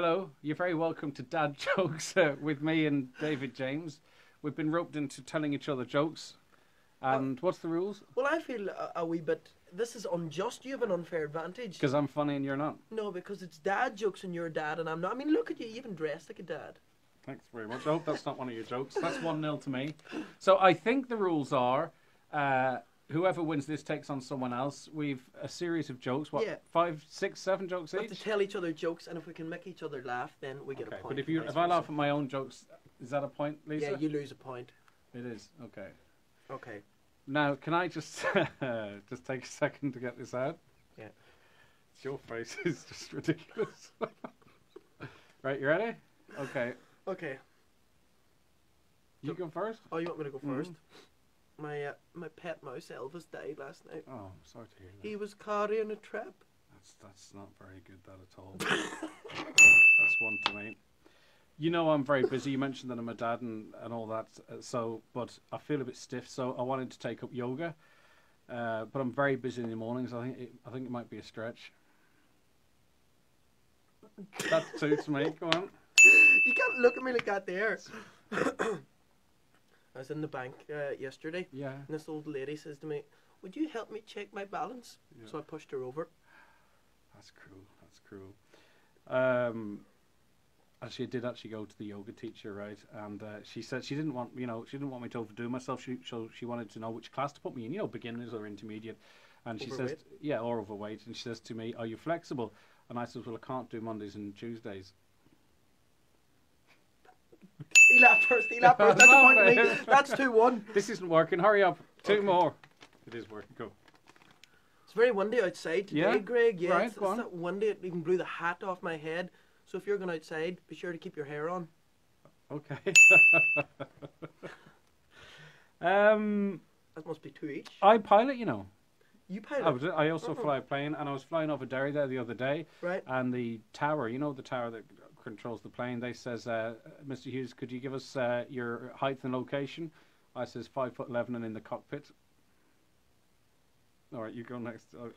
Hello, you're very welcome to Dad Jokes uh, with me and David James. We've been roped into telling each other jokes. And what's the rules? Well, I feel a, a wee bit. This is unjust. You have an unfair advantage. Because I'm funny and you're not. No, because it's dad jokes and you're dad and I'm not. I mean, look at you, you even dressed like a dad. Thanks very much. I hope that's not one of your jokes. That's 1 0 to me. So I think the rules are uh, whoever wins this takes on someone else. We've a series of jokes. What, Yeah. five, six, seven jokes We have to tell each other jokes, and if we can make each other laugh, then we get Okay, a point. but if you if I laugh at my own jokes, is that a point, Lisa? yeah, you lose a point. It is. Okay. Okay. Now, can I just just take a second to get this out? Yeah. Your face is just ridiculous. right, you ready? Okay. Okay. You go first. Oh, you want me to go Mhm. first? My uh, my pet mouse Elvis died last night. Oh, I'm sorry to hear that. He was caught in a trap. That's that's not very good. That at all. that's one to me. You know I'm very busy. You mentioned that I'm a dad and, and all that. uh, So, but I feel a bit stiff. So I wanted to take up yoga, uh, but I'm very busy in the mornings. I think it, I think it might be a stretch. That suits me. Go on. You can't look at me like that there. I was in the bank uh, yesterday, Yeah. and this old lady says to me, "Would you help me check my balance?" Yeah. So I pushed her over. That's cruel. That's cruel. Um, actually, I did actually go to the yoga teacher, right? And uh, she said she didn't want, you know, she didn't want me to overdo myself. She so she wanted to know which class to put me in, you know, beginners or intermediate. And she says, yeah, or overweight. And she says to me, "Are you flexible?" And I says, "Well, I can't do Mondays and Tuesdays." He laughed first. He laughed first. That's a point to me. That's two one. This isn't working. Hurry up. Two Okay. more. It is working. Go. It's very windy outside today, Yeah? Greg. Yeah, Right, it's, go it's on. not windy. It even blew the hat off my head. So if you're going outside, be sure to keep your hair on. Okay. um, That must be two each. I pilot, you know. You I, pilot, was, I also Oh. fly a plane, and I was flying over Derry there the other day, right? and the tower, you know, the tower that controls the plane. They says, uh, "Mr. Hughes, could you give us uh, your height and location?" I says, five foot eleven and in the cockpit." All right, you go next. Uh,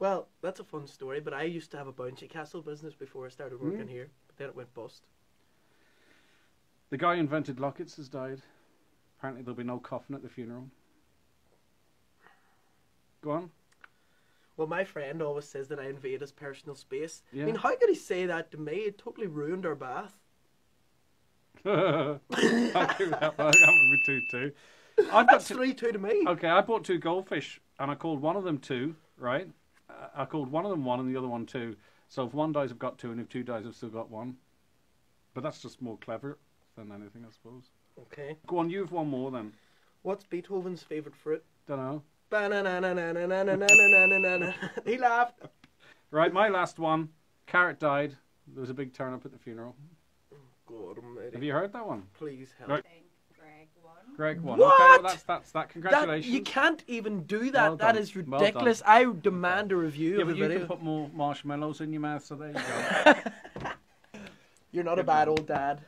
Well, that's a fun story. But I used to have a bouncy castle business before I started working Mm. here. But then it went bust. the guy who invented lockets has died. Apparently, there'll be no coffin at the funeral. Go on. Well, my friend always says that I invade his personal space. Yeah. I mean, how could he say that to me? It totally ruined our bath. I'll give that. That would be two two. I've got That's to, three two to me. Okay, I bought two goldfish, and I called one of them two, right? I called one of them one and the other one two. So if one dies, I've got two, and if two dies, I've still got one. But that's just more clever than anything, I suppose. Okay. Go on, you've one more then. What's Beethoven's favorite fruit? Don't know he laughed. Right, my last one. Carrot died. There was a big turn up at the funeral. God. Have you heard that one? Please help. Right. Greg won. Greg. What? Okay, well, that's, that's that. Congratulations. That, you can't even do that. Well that is ridiculous. Well I demand a review. Yeah, but you video. can put more marshmallows in your mouth, so there you go. You're not a bad old dad.